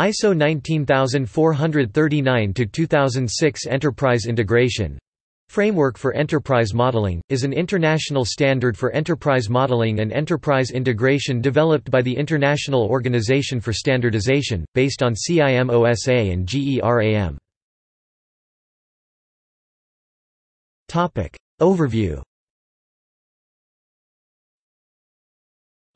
ISO 19439-2006 Enterprise Integration Framework for Enterprise Modeling, is an international standard for enterprise modeling and enterprise integration developed by the International Organization for Standardization, based on CIMOSA and GERAM. Overview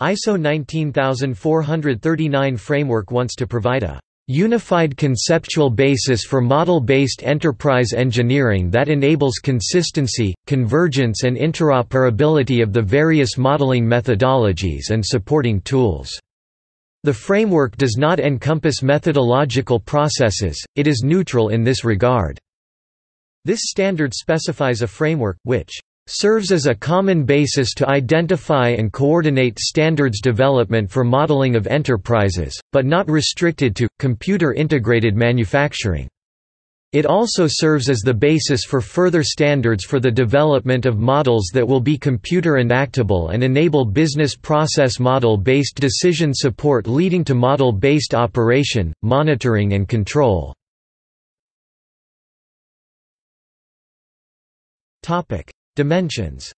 ISO 19439 framework wants to provide a unified conceptual basis for model-based enterprise engineering that enables consistency, convergence and interoperability of the various modeling methodologies and supporting tools. The framework does not encompass methodological processes, it is neutral in this regard. This standard specifies a framework, which serves as a common basis to identify and coordinate standards development for modeling of enterprises, but not restricted to, computer-integrated manufacturing. It also serves as the basis for further standards for the development of models that will be computer enactable and enable business process model-based decision support leading to model-based operation, monitoring and control. Dimensions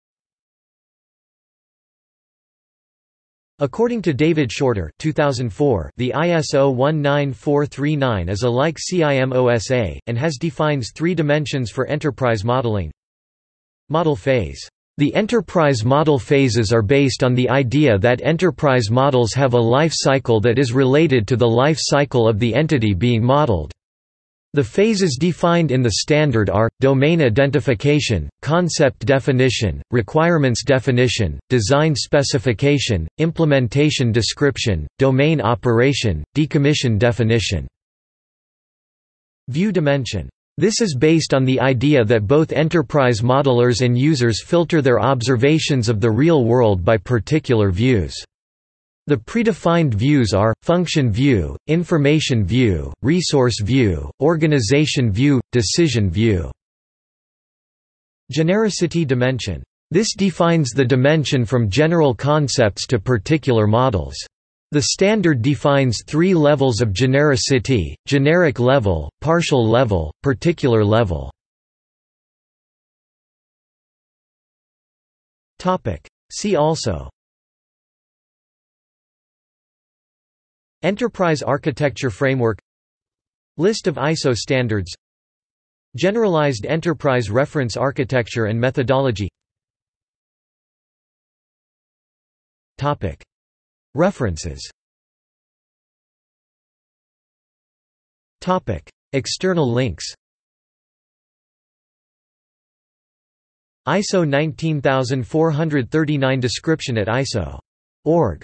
According to David Shorter 2004, the ISO 19439 is a like CIMOSA, and has defines three dimensions for enterprise modeling. Model phase. The enterprise model phases are based on the idea that enterprise models have a life cycle that is related to the life cycle of the entity being modeled. The phases defined in the standard are, domain identification, concept definition, requirements definition, design specification, implementation description, domain operation, decommission definition. View dimension. This is based on the idea that both enterprise modelers and users filter their observations of the real world by particular views. The predefined views are, function view, information view, resource view, organization view, decision view. Genericity dimension. This defines the dimension from general concepts to particular models. The standard defines three levels of genericity, generic level, partial level, particular level. See also Enterprise Architecture Framework List of ISO standards Generalized Enterprise Reference Architecture and Methodology. References. External links. ISO 19439 description at ISO.org